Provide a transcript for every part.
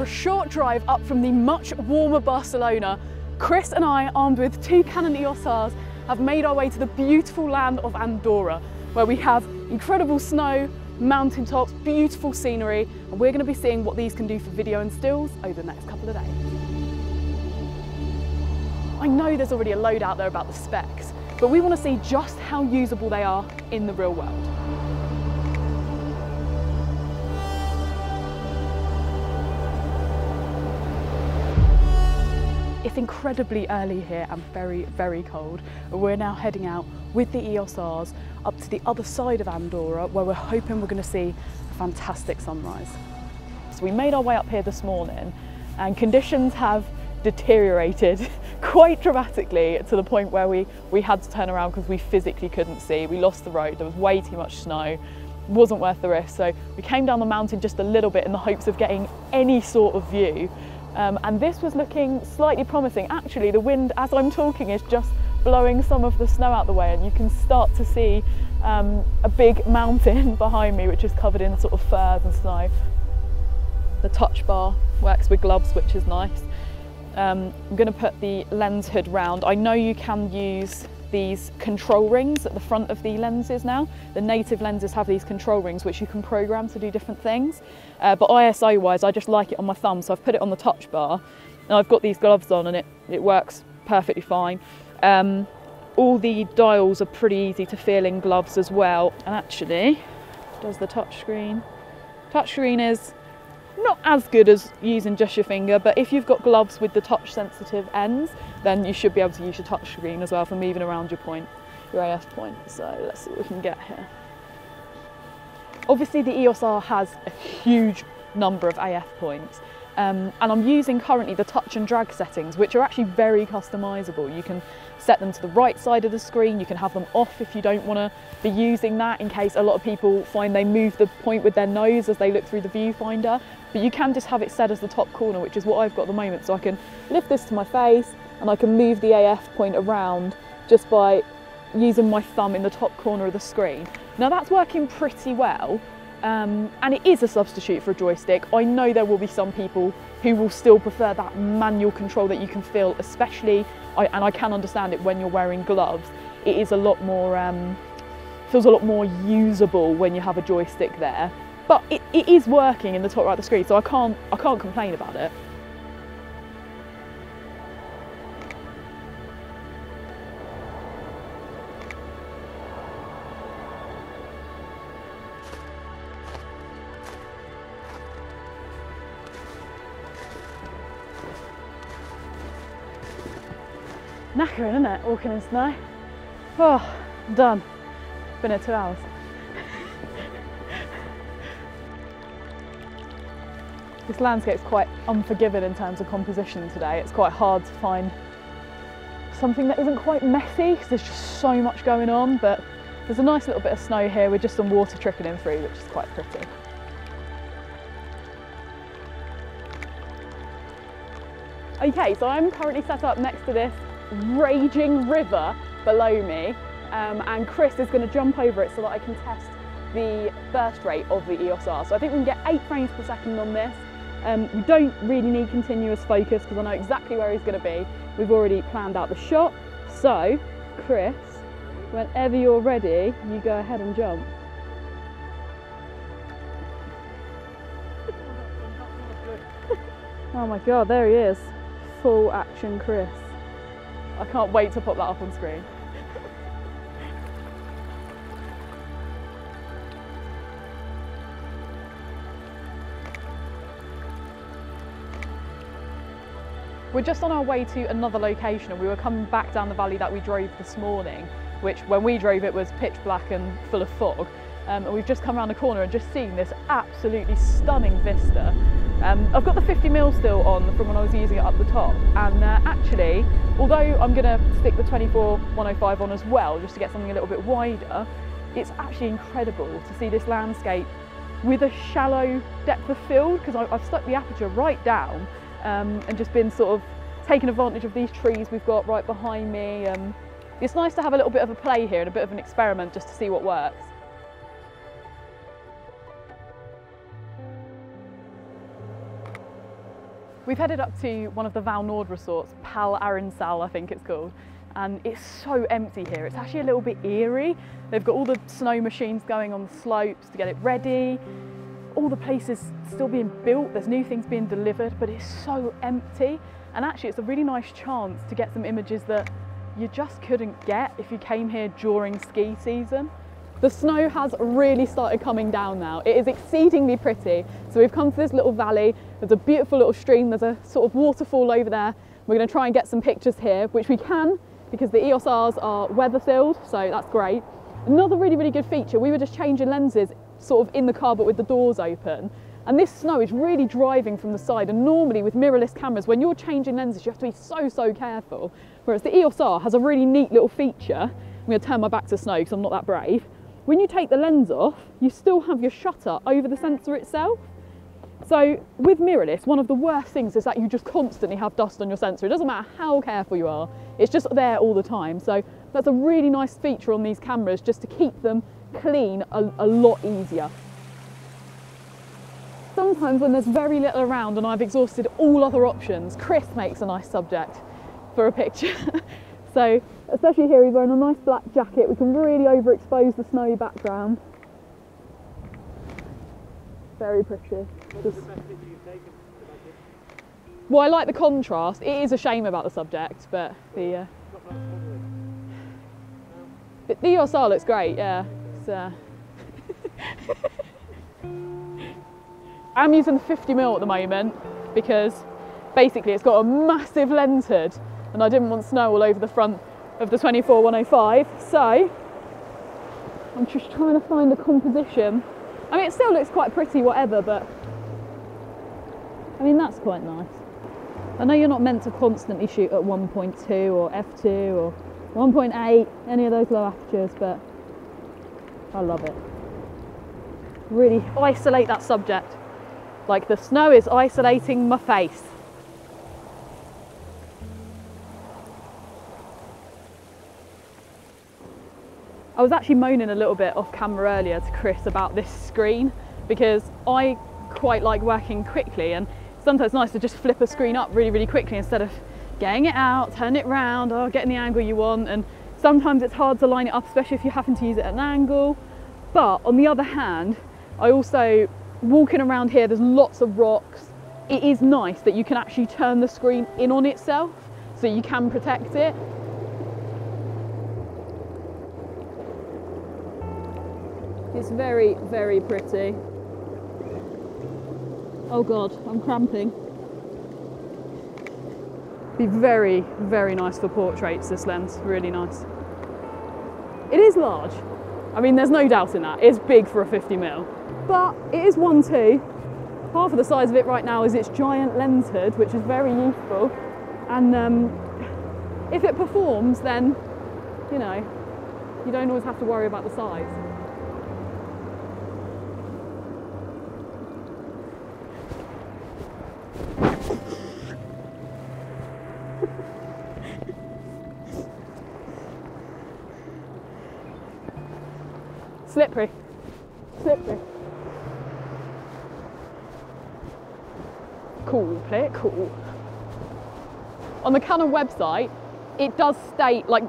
A short drive up from the much warmer Barcelona, Kriss and I, armed with two Canon EOS Rs, have made our way to the beautiful land of Andorra, where we have incredible snow, mountaintops, beautiful scenery, and we're going to be seeing what these can do for video and stills over the next couple of days. I know there's already a load out there about the specs, but we want to see just how usable they are in the real world. It's incredibly early here and very, very cold. We're now heading out with the EOS Rs up to the other side of Andorra where we're hoping we're going to see a fantastic sunrise. So we made our way up here this morning and conditions have deteriorated quite dramatically to the point where we, we had to turn around because we physically couldn't see. We lost the road, there was way too much snow, wasn't worth the risk. So we came down the mountain just a little bit in the hopes of getting any sort of view. Um, and this was looking slightly promising. Actually, the wind, as I'm talking, is just blowing some of the snow out the way and you can start to see um, a big mountain behind me which is covered in sort of firs and snow. The touch bar works with gloves, which is nice. Um, I'm going to put the lens hood round. I know you can use these control rings at the front of the lenses now. The native lenses have these control rings which you can program to do different things. Uh, but ISO wise, I just like it on my thumb, so I've put it on the touch bar. And I've got these gloves on and it, it works perfectly fine. Um, all the dials are pretty easy to feel in gloves as well. And actually, does the touchscreen. Touchscreen is not as good as using just your finger, but if you've got gloves with the touch sensitive ends, then you should be able to use your touch screen as well for moving around your point, your AF point. So let's see what we can get here. Obviously the EOS R has a huge number of AF points, um, and I'm using currently the touch and drag settings, which are actually very customizable. You can set them to the right side of the screen, you can have them off if you don't want to be using that in case a lot of people find they move the point with their nose as they look through the viewfinder. But you can just have it set as the top corner, which is what I've got at the moment. So I can lift this to my face and I can move the AF point around just by using my thumb in the top corner of the screen. Now that's working pretty well. Um, and it is a substitute for a joystick. I know there will be some people who will still prefer that manual control that you can feel, especially, I, and I can understand it when you're wearing gloves. It is a lot more, um, feels a lot more usable when you have a joystick there. But it, it is working in the top right of the screen, so I can't, I can't complain about it. Knackering, isn't it, walking in snow? Oh, I'm done. Been here two hours. this landscape's quite unforgiving in terms of composition today. It's quite hard to find something that isn't quite messy because there's just so much going on, but there's a nice little bit of snow here with just some water trickling through, which is quite pretty. Okay, so I'm currently set up next to this raging river below me um, and Kriss is going to jump over it so that I can test the burst rate of the EOS R. So I think we can get 8 frames per second on this. Um, we don't really need continuous focus because I know exactly where he's going to be. We've already planned out the shot. So, Kriss, whenever you're ready, you go ahead and jump. oh my god, there he is. Full action Kriss. I can't wait to pop that up on screen. We're just on our way to another location and we were coming back down the valley that we drove this morning, which when we drove it was pitch black and full of fog. Um, and we've just come around the corner and just seen this absolutely stunning vista. Um, I've got the 50mm still on from when I was using it up the top and uh, actually, although I'm going to stick the 24-105 on as well just to get something a little bit wider, it's actually incredible to see this landscape with a shallow depth of field because I've stuck the aperture right down um, and just been sort of taking advantage of these trees we've got right behind me. Um, it's nice to have a little bit of a play here and a bit of an experiment just to see what works. We've headed up to one of the Vallnord resorts, Pal Arinsal I think it's called, and it's so empty here. It's actually a little bit eerie. They've got all the snow machines going on the slopes to get it ready. All the places still being built, there's new things being delivered, but it's so empty. And actually it's a really nice chance to get some images that you just couldn't get if you came here during ski season. The snow has really started coming down now. It is exceedingly pretty. So we've come to this little valley. There's a beautiful little stream. There's a sort of waterfall over there. We're going to try and get some pictures here, which we can because the EOS Rs are weather sealed, so that's great. Another really, really good feature, we were just changing lenses sort of in the car but with the doors open. And this snow is really driving from the side. And normally with mirrorless cameras, when you're changing lenses, you have to be so, so careful. Whereas the EOS R has a really neat little feature. I'm gonna turn my back to snow because I'm not that brave. When you take the lens off, you still have your shutter over the sensor itself. So with mirrorless, one of the worst things is that you just constantly have dust on your sensor. It doesn't matter how careful you are, it's just there all the time. So that's a really nice feature on these cameras just to keep them clean a, a lot easier. Sometimes when there's very little around and I've exhausted all other options, Kriss makes a nice subject for a picture. so especially here he's wearing a nice black jacket, we can really overexpose the snowy background. Very pretty. Well, I like the contrast. It is a shame about the subject, but the uh... the EOS R looks great. Yeah. Uh... I'm using the 50 mm at the moment because basically it's got a massive lens hood and I didn't want snow all over the front of the 24-105 so I'm just trying to find a composition I mean it still looks quite pretty whatever but I mean that's quite nice. I know you're not meant to constantly shoot at 1.2 or f2 or 1.8 any of those low apertures but I love it. Really isolate that subject. Like the snow is isolating my face. I was actually moaning a little bit off camera earlier to Kriss about this screen because I quite like working quickly and sometimes nice to just flip a screen up really, really quickly instead of getting it out, turn it round, or getting the angle you want. And sometimes it's hard to line it up, especially if you happen to use it at an angle. But on the other hand, I also, walking around here, there's lots of rocks. It is nice that you can actually turn the screen in on itself so you can protect it. It's very, very pretty. Oh God, I'm cramping. Be very, very nice for portraits, this lens, really nice. It is large. I mean, there's no doubt in that. It's big for a 50mm, but it is 1.2. Half of the size of it right now is its giant lens hood, which is very useful. And um, if it performs, then, you know, you don't always have to worry about the size. Slippery. Slippery. Cool, play it cool. On the Canon website, it does state like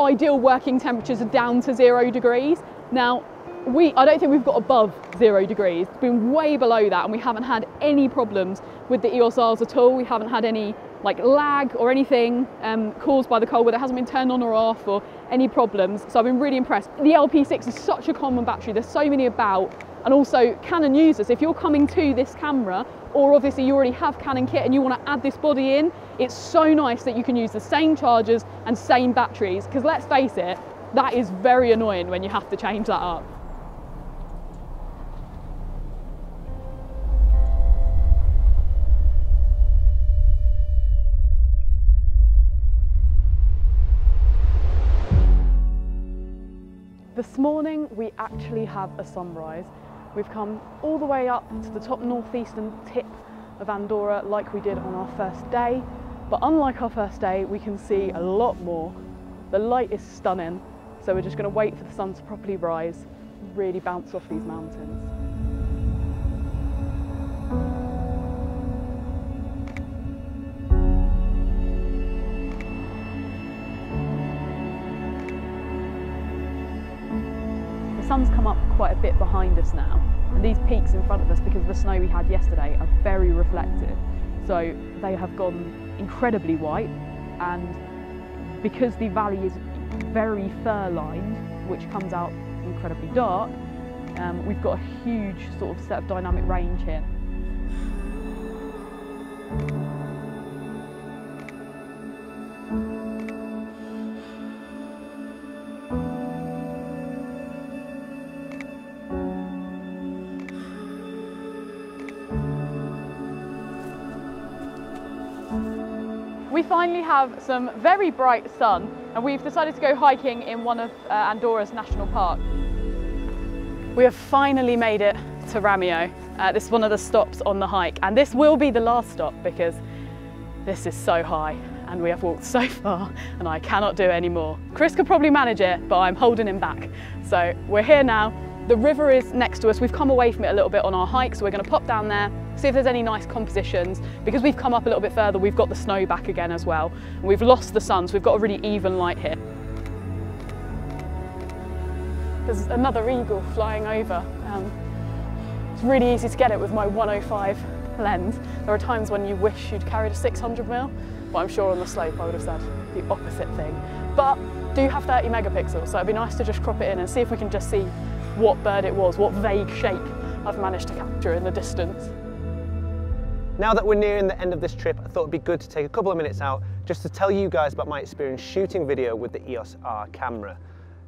ideal working temperatures are down to zero degrees. Now, we, I don't think we've got above zero degrees. It's been way below that and we haven't had any problems with the EOS Rs at all. We haven't had any like lag or anything um, caused by the cold weather It hasn't been turned on or off or any problems. So I've been really impressed. The LP-E6 is such a common battery. There's so many about. And also Canon users, if you're coming to this camera or obviously you already have Canon kit and you want to add this body in, it's so nice that you can use the same chargers and same batteries. Because let's face it, that is very annoying when you have to change that up. This morning we actually have a sunrise. We've come all the way up to the top northeastern tip of Andorra like we did on our first day, but unlike our first day we can see a lot more. The light is stunning, so we're just going to wait for the sun to properly rise, really bounce off these mountains. Sun's come up quite a bit behind us now, and these peaks in front of us, because of the snow we had yesterday, are very reflective. So they have gone incredibly white, and because the valley is very fir lined, which comes out incredibly dark, um, we've got a huge sort of set of dynamic range here. We finally have some very bright sun and we've decided to go hiking in one of uh, Andorra's national parks. We have finally made it to Ramio. Uh, this is one of the stops on the hike and this will be the last stop because this is so high and we have walked so far and I cannot do any more. Kriss could probably manage it but I'm holding him back. So we're here now. The river is next to us. We've come away from it a little bit on our hike so we're going to pop down there see if there's any nice compositions. Because we've come up a little bit further, we've got the snow back again as well. And we've lost the sun, so we've got a really even light here. There's another eagle flying over. Um, it's really easy to get it with my 105 lens. There are times when you wish you'd carried a 600 mm but I'm sure on the slope I would have said the opposite thing. But do have 30 megapixels, so it'd be nice to just crop it in and see if we can just see what bird it was, what vague shape I've managed to capture in the distance. Now that we're nearing the end of this trip, I thought it'd be good to take a couple of minutes out just to tell you guys about my experience shooting video with the EOS R camera.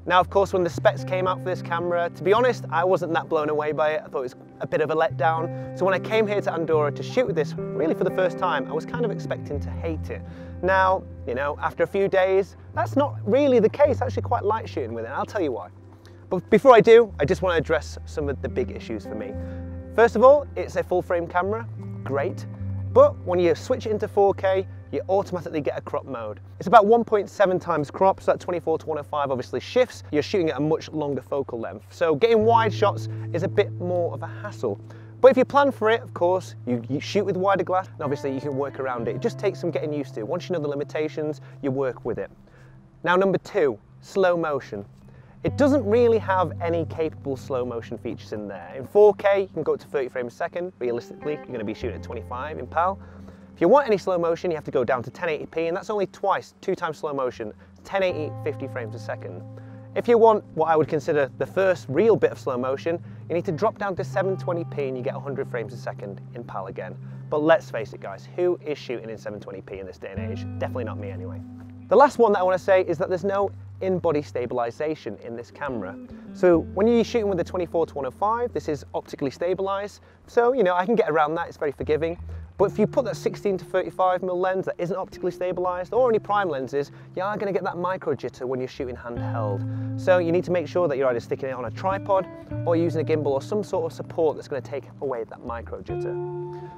Now, of course, when the specs came out for this camera, to be honest, I wasn't that blown away by it. I thought it was a bit of a letdown. So when I came here to Andorra to shoot with this, really for the first time, I was kind of expecting to hate it. Now, you know, after a few days, that's not really the case. I actually quite like shooting with it, I'll tell you why. But before I do, I just want to address some of the big issues for me. First of all, it's a full frame camera, great. But when you switch it into 4K, you automatically get a crop mode. It's about 1.7 times crop, so that 24 to 105 obviously shifts. You're shooting at a much longer focal length. So getting wide shots is a bit more of a hassle. But if you plan for it, of course, you, you, shoot with wider glass, and obviously you can work around it. It just takes some getting used to. Once you know the limitations, you work with it. Now number two, slow motion. It doesn't really have any capable slow motion features in there. In 4K, you can go up to 30 frames a second. Realistically, you're gonna be shooting at 25 in PAL. If you want any slow motion, you have to go down to 1080p, and that's only twice, two times slow motion, 1080, 50 frames a second. If you want what I would consider the first real bit of slow motion, you need to drop down to 720p and you get 100 frames a second in PAL again. But let's face it guys, who is shooting in 720p in this day and age? Definitely not me anyway. The last one that I want to say is that there's no in-body stabilization in this camera. So when you're shooting with the 24 to 105, this is optically stabilized. So, you know, I can get around that, it's very forgiving. But if you put that 16 to 35 mm lens that isn't optically stabilized or any prime lenses, you are going to get that micro jitter when you're shooting handheld. So you need to make sure that you're either sticking it on a tripod or using a gimbal or some sort of support that's going to take away that micro jitter.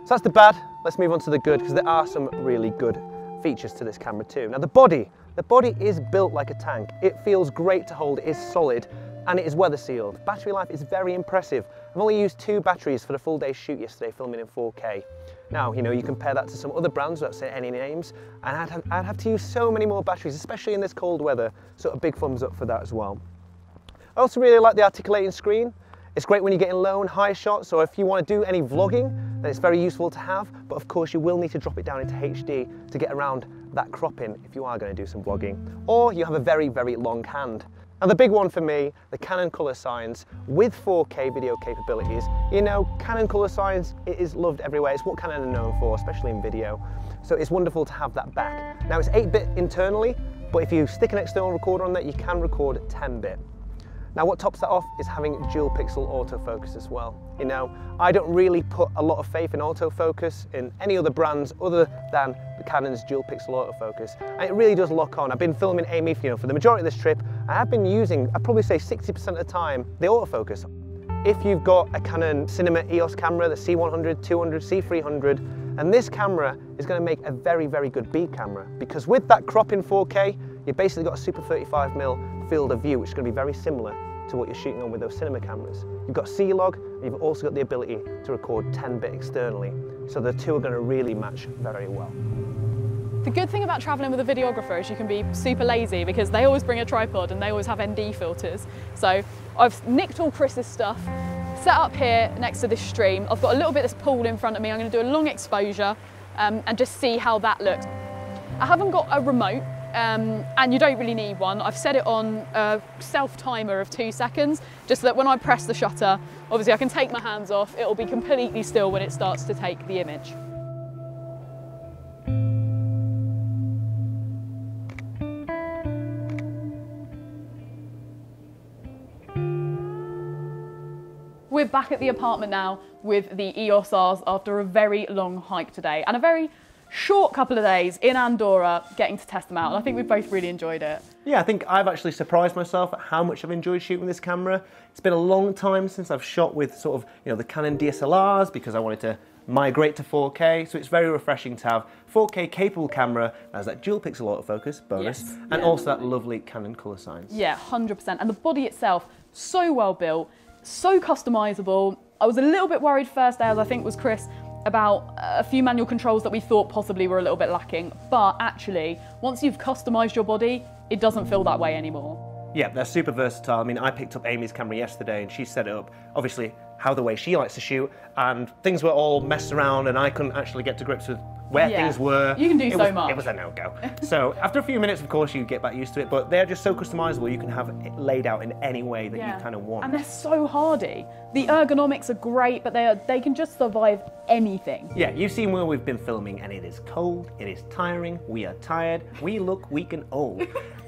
So that's the bad. Let's move on to the good because there are some really good features to this camera too. Now the body, the body is built like a tank. It feels great to hold, it is solid, and it is weather sealed. Battery life is very impressive. I've only used two batteries for the full day shoot yesterday filming in 4K. Now, you know, you compare that to some other brands without saying any names, and I'd have, I'd have to use so many more batteries, especially in this cold weather, so a big thumbs up for that as well. I also really like the articulating screen. It's great when you're getting low and high shots, or if you want to do any vlogging, then it's very useful to have, but of course you will need to drop it down into HD to get around that cropping if you are going to do some vlogging. Or you have a very, very long hand. And the big one for me, the Canon Color Science with 4K video capabilities. You know, Canon Color Science it is loved everywhere. It's what Canon are known for, especially in video. So it's wonderful to have that back. Now it's 8-bit internally, but if you stick an external recorder on that, you can record 10-bit. Now what tops that off is having dual pixel autofocus as well. You know, I don't really put a lot of faith in autofocus in any other brands other than the Canon's dual pixel autofocus. And it really does lock on. I've been filming Amy you know, for the majority of this trip. I have been using, I'd probably say 60% of the time, the autofocus. If you've got a Canon Cinema EOS camera, the C100, 200, C300, and this camera is going to make a very, very good B camera because with that crop in 4K, you've basically got a Super 35mm field of view, which is going to be very similar to what you're shooting on with those cinema cameras. You've got C-Log, and you've also got the ability to record 10-bit externally. So the two are going to really match very well. The good thing about traveling with a videographer is you can be super lazy because they always bring a tripod and they always have ND filters. So I've nicked all Kriss's stuff, set up here next to this stream. I've got a little bit of this pool in front of me. I'm gonna do a long exposure um, and just see how that looks. I haven't got a remote um, and you don't really need one. I've set it on a self timer of two seconds, just so that when I press the shutter, obviously I can take my hands off, it'll be completely still when it starts to take the image. We're back at the apartment now with the EOS Rs after a very long hike today and a very short couple of days in Andorra getting to test them out. And I think we've both really enjoyed it. Yeah, I think I've actually surprised myself at how much I've enjoyed shooting with this camera. It's been a long time since I've shot with sort of, you know, the Canon DSLRs because I wanted to migrate to 4K. So it's very refreshing to have 4K capable camera that has that dual pixel autofocus bonus Yes. and also that lovely Canon color science. Yeah, 100%. And the body itself, so well built, so customizable. I was a little bit worried first day, as I think was Kriss, about a few manual controls that we thought possibly were a little bit lacking. But actually, once you've customized your body, it doesn't feel that way anymore. Yeah, they're super versatile. I mean, I picked up Amy's camera yesterday and she set it up, obviously, how the way she likes to shoot, and things were all messed around and I couldn't actually get to grips with where Yeah. things were. You can do it so was, much. It was a no-go. so after a few minutes, of course, you get back used to it, but they're just so customizable. You can have it laid out in any way that you kind of want. And they're so hardy. The ergonomics are great, but they are, they can just survive anything. yeah, you've seen where we've been filming, and it is cold, it is tiring, we are tired, we look weak and old.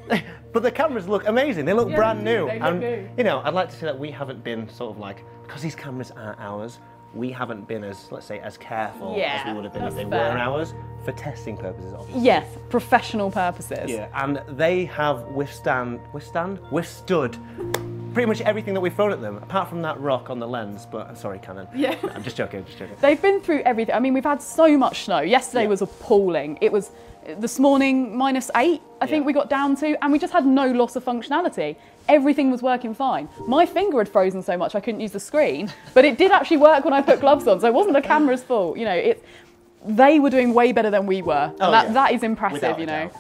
but the cameras look amazing, they look Yeah, brand new. they look and, new. you know, I'd like to say that we haven't been sort of like, because these cameras aren't ours, we haven't been as, let's say, as careful as we would have been if they fair. were ours for testing purposes, obviously. Yes, professional purposes. Yeah, and they have withstand, withstand, withstood pretty much everything that we've thrown at them, apart from that rock on the lens. But sorry, Canon. Yeah. No, I'm just joking. Just joking. They've been through everything. I mean, we've had so much snow. Yesterday Yeah. was appalling. It was this morning minus eight, I think we got down to, and we just had no loss of functionality. Everything was working fine. My finger had frozen so much I couldn't use the screen, but it did actually work when I put gloves on, so it wasn't the camera's fault. You know, it. They were doing way better than we were. Oh, that, yeah. that is impressive, Without you know.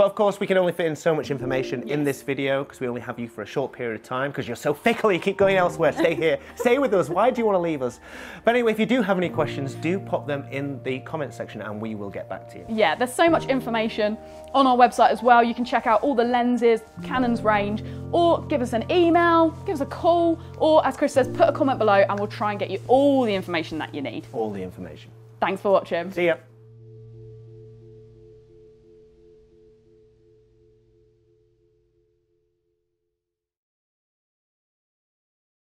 But of course, we can only fit in so much information in this video because we only have you for a short period of time because you're so fickle, you keep going elsewhere. Stay here, stay with us. Why do you want to leave us? But anyway, if you do have any questions, do pop them in the comment section and we will get back to you. Yeah, there's so much information on our website as well. You can check out all the lenses, Canon's range, or give us an email, give us a call, or as Kriss says, put a comment below and we'll try and get you all the information that you need. All the information. Thanks for watching. See ya.